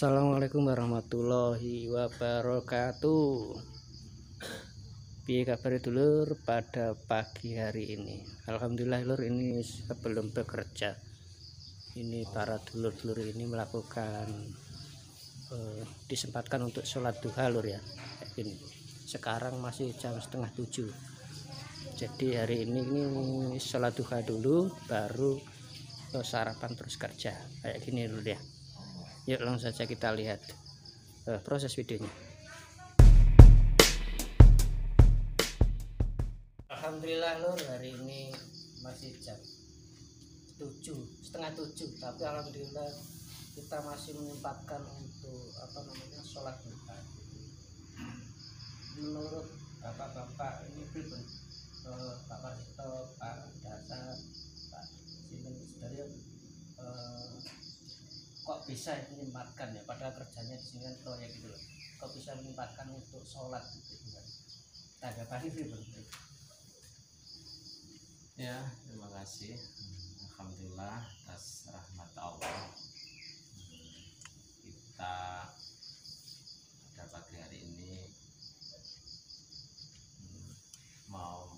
Assalamualaikum warahmatullahi wabarakatuh. Piye kabar dulur pada pagi hari ini? Alhamdulillah lur ini sebelum bekerja. Ini para dulur-dulur ini melakukan eh, Disempatkan untuk sholat duha lur ya. Gini Sekarang masih jam setengah tujuh. Jadi hari ini, ini sholat duha dulu Baru eh, sarapan terus kerja. Kayak gini lur ya Yuk langsung saja kita lihat uh, proses videonya. Alhamdulillah lur hari ini masih jam tujuh setengah tujuh tapi alhamdulillah kita masih menyempatkan untuk apa namanya sholat duha menurut bapak-bapak ini pribadi uh, Pak Warsito, Pak Dasar, Pak Sinten Sudaryo uh, kok bisa menyempatkan ya padahal kerjanya di sini kan proyek gitu kok bisa menyempatkan untuk sholat gitu kan tanggapan itu berarti Ya, terima kasih. Hmm, Alhamdulillah atas rahmat Allah. Hmm, Kita pada pagi hari ini hmm, mau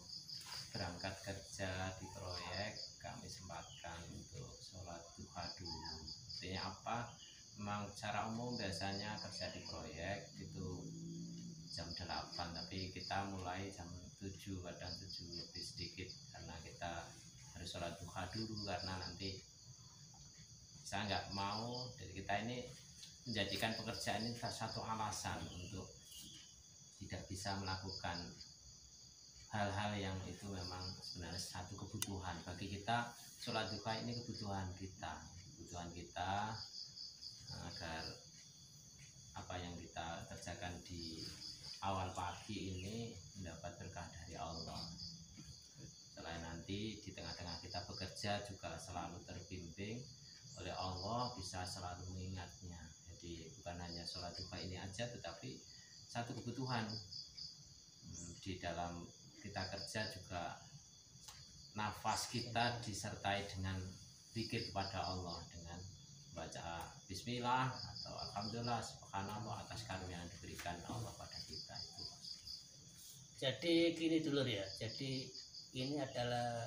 berangkat kerja di proyek, kami sempatkan untuk sholat duha dulu. Artinya apa? Memang secara umum biasanya kerja di proyek itu jam 8 tapi kita mulai jam 7 kadang 7 lebih sedikit karena kita harus sholat duha dulu karena nanti saya nggak mau dari kita ini menjadikan pekerjaan ini salah satu alasan untuk tidak bisa melakukan hal-hal yang itu memang sebenarnya satu kebutuhan. Bagi kita sholat duha ini kebutuhan kita. Kebutuhan kita agar apa yang kita kerjakan di awal pagi ini mendapat berkah dari Allah. Selain nanti di tengah-tengah kita bekerja juga selalu terbimbing oleh Allah bisa selalu mengingatnya. Jadi bukan hanya sholat duha ini aja, tetapi satu kebutuhan Hmm, di dalam kita kerja juga nafas kita disertai dengan pikir kepada Allah dengan baca Bismillah atau Alhamdulillah Subhanallah atas karunia yang diberikan Allah pada kita itu. Jadi gini dulu ya jadi ini adalah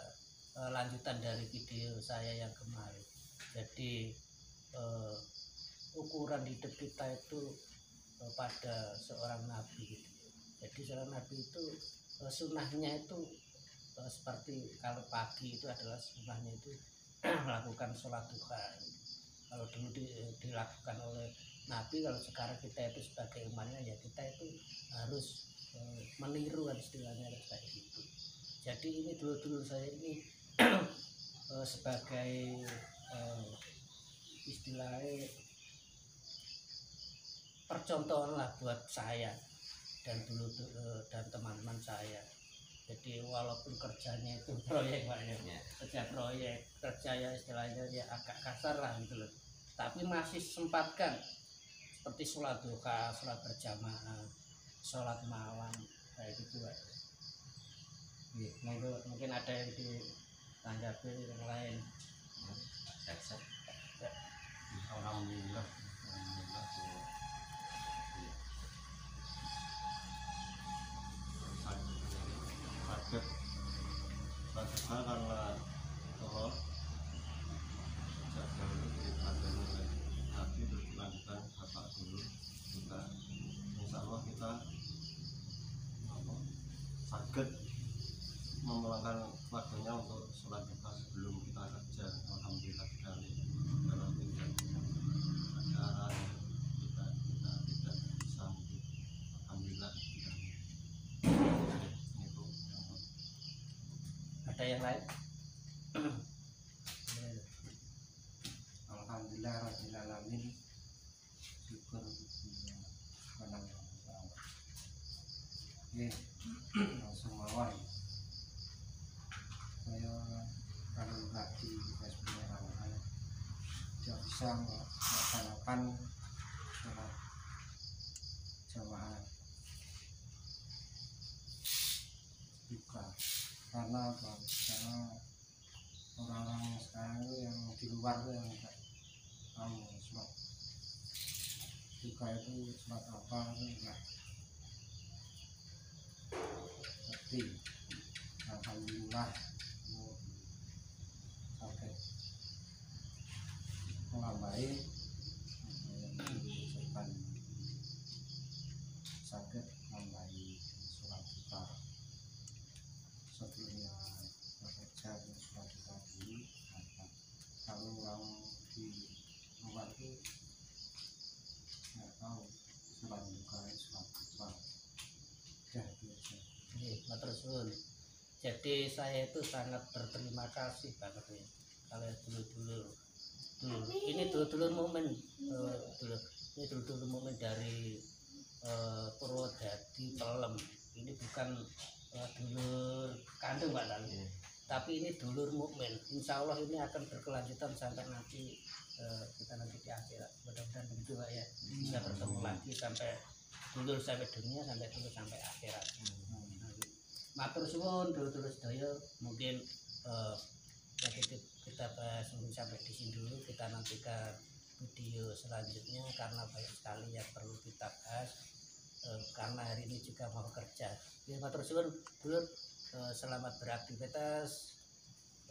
eh, lanjutan dari video saya yang kemarin. Jadi eh, ukuran hidup kita itu eh, pada seorang nabi gitu. Jadi seorang nabi itu eh, sunnahnya itu eh, seperti kalau pagi itu adalah sunnahnya itu melakukan sholat duha kalau dulu di- dilakukan oleh nabi kalau sekarang kita itu sebagai umatnya ya kita itu harus eh, meniru kan istilahnya harus gitu. Jadi ini dulu-dulu saya ini eh, sebagai eh, istilahnya percontohan lah buat saya dan dulu eh, dan teman-teman saya jadi walaupun kerjanya itu proyek pak ya Ya. kerja proyek kerja ya istilahnya ya agak kasar lah gitu loh tapi masih sempatkan seperti sholat duha sholat berjamaah sholat malam kayak gitu pak Iya, monggo mungkin ada yang ditanggapi yang lain Dasar. Alhamdulillah. Alhamdulillah. Sakit. Sakit karena Allah jaga dipanjang oleh Nabi terus dilanjutkan bapak dulu juga Insya Allah kita apa, sakit memulangkan waktunya untuk sholat duha sebelum kita kerja Alhamdulillah sekali kalau tidak acara yang kita kita tidak bisa untuk Alhamdulillah kita itu ada yang lain? Alhamdulillah Rabbil Alamin. Syukur. Oke, langsung mawon saya kalau hati sebenarnya rawan tidak bisa melaksanakan sholat jamaah. Juga karena apa? karena orang-orang sekarang itu yang di luar itu yang tidak tahu sholat duka itu surat apa enggak ngerti. Alhamdulillah. Sampai melambai mengucapkan sakit melambai surat duka sebelumnya bekerja di surat duka dulu nah, kalau yang di nggak tahu surat surat suwun. Jadi saya itu sangat berterima kasih banget ya kalau dulu-dulu. Dulu, ini dulu-dulu momen eh, dulu ini dulu-dulu momen dari eh, Purwodadi Pelem. Ini bukan dulur kandung Pak Lan. Tapi ini dulur mukmin. Insya Allah ini akan berkelanjutan sampai nanti eh, kita nanti di akhirat. Mudah-mudahan begitu Pak ya. Bisa bertemu lagi sampai dulur sampai dunia sampai dulur sampai akhirat. Matur suwun dulur-dulur sedaya mungkin ya kita, kita bahas mungkin sampai di sini dulu kita nantikan video selanjutnya karena banyak sekali yang perlu kita bahas Eh, karena hari ini juga mau kerja. Ya, matur suwun dulur selamat beraktivitas.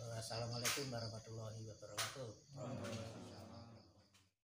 Eh, Assalamualaikum warahmatullahi wabarakatuh.